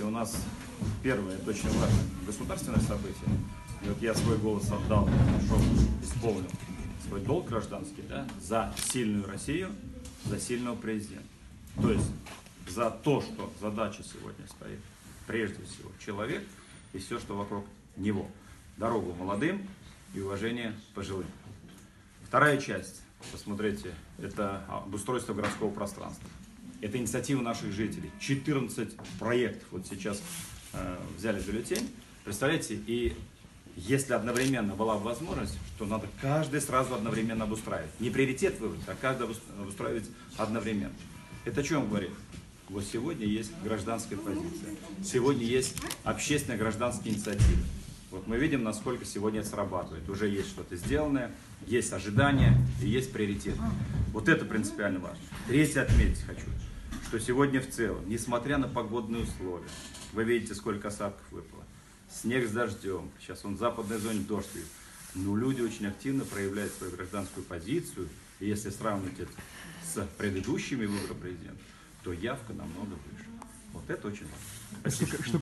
смотрите, у нас первое, это очень важное, государственное событие. И вот я свой голос отдал, пошел, исполнил свой долг гражданский, да, за сильную Россию, за сильного президента. То есть за то, что задача сегодня стоит, прежде всего, человек и все, что вокруг него. Дорогу молодым и уважение пожилым. Вторая часть, посмотрите, это обустройство городского пространства. Это инициатива наших жителей. 14 проектов вот сейчас э, взяли бюллетень. Представляете, и если одновременно была бы возможность, то надо каждый сразу одновременно обустраивать. Не приоритет выбрать, а каждый обустраивать одновременно. Это о чем говорит? Вот сегодня есть гражданская позиция. Сегодня есть общественная гражданская инициатива. Вот мы видим, насколько сегодня это срабатывает. Уже есть что-то сделанное, есть ожидания и есть приоритет. Вот это принципиально важно. Третье отметить хочу, что сегодня в целом, несмотря на погодные условия, вы видите, сколько осадков выпало, снег с дождем, сейчас он в западной зоне дождь идет, но люди очень активно проявляют свою гражданскую позицию, и если сравнивать это с предыдущими выборами президента, то явка намного выше. Вот это очень важно. Спасибо.